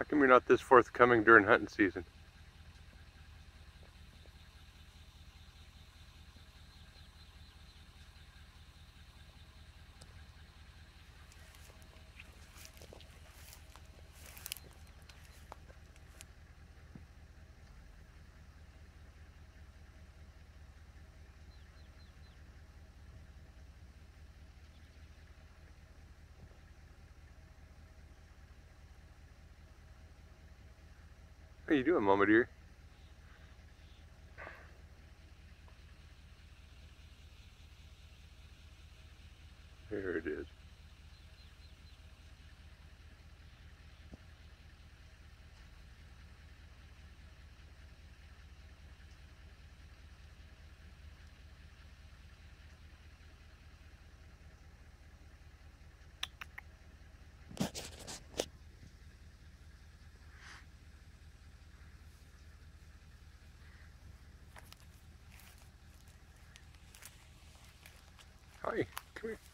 How come you're not this forthcoming during hunting season? How you doing, Mama dear? Hi, come here.